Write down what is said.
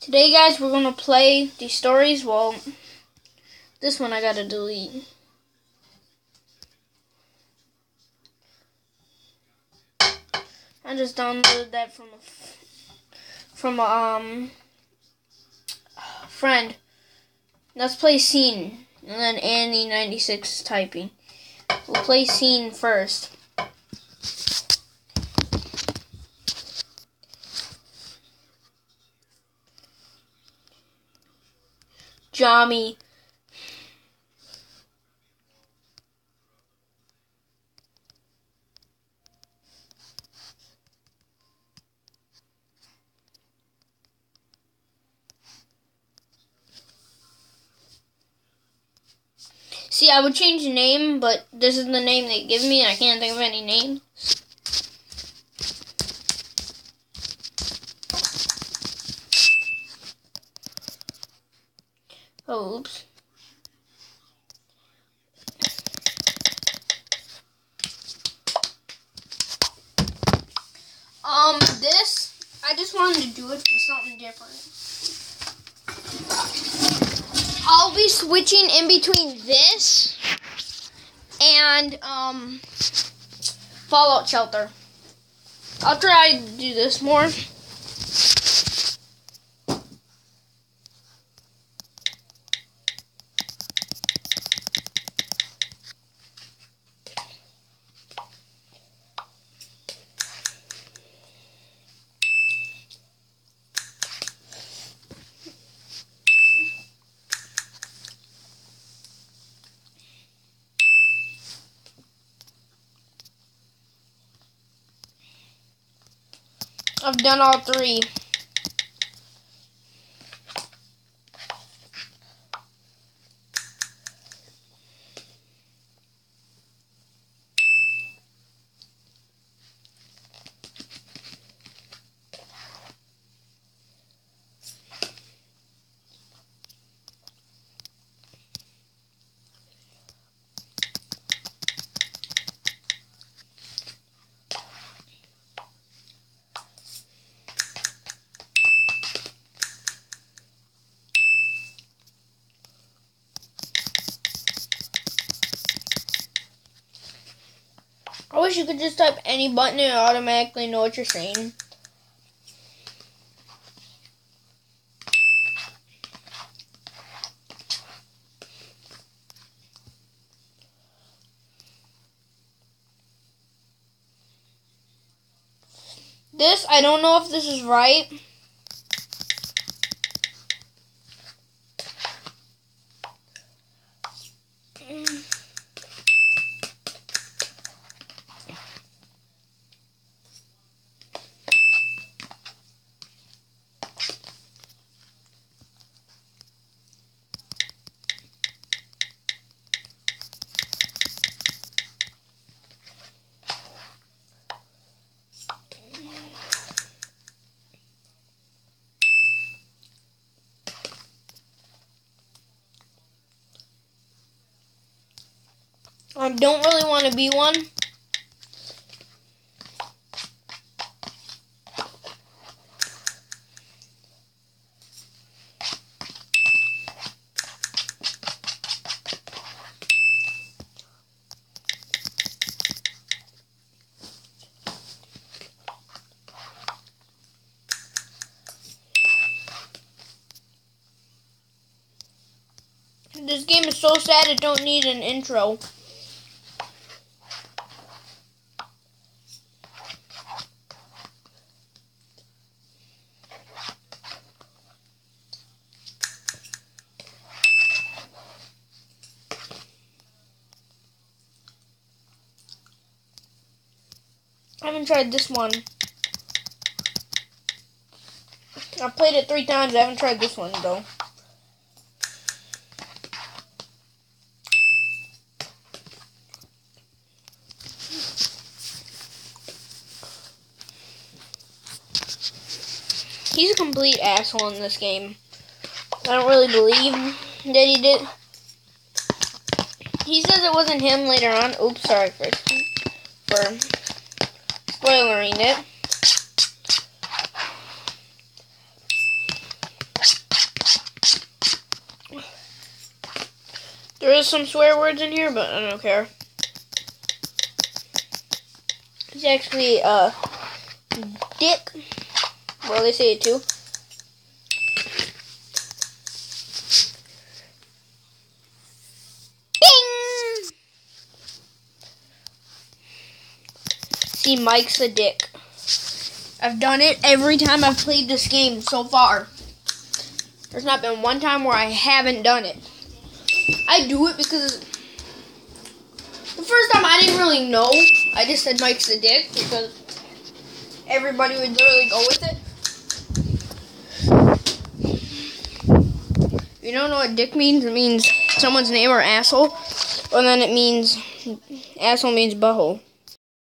Today, guys, we're gonna play these stories. Well, this one I gotta delete. I just downloaded that from a from a um friend. Let's play scene, and then Annie ninety six typing. We'll play scene first. Jami. See, I would change the name, but this is the name they give me, and I can't think of any name. Oops. Um, this, I just wanted to do it for something different. I'll be switching in between this and, um, Fallout Shelter. I'll try to do this more. I've done all three. I wish you could just type any button and automatically know what you're saying. This, I don't know if this is right. I don't really want to be one. This game is so sad it don't need an intro. Haven't tried this one. I've played it three times. I haven't tried this one though. He's a complete asshole in this game. I don't really believe that he did. He says it wasn't him later on. Oops, sorry for for spoilering it. There is some swear words in here, but I don't care. It's actually, uh, dick. Well, they say it too. See, Mike's a dick. I've done it every time I've played this game so far. There's not been one time where I haven't done it. I do it because the first time I didn't really know. I just said Mike's a dick because everybody would literally go with it. You don't know what dick means? It means someone's name or asshole. Or then it means asshole means butthole.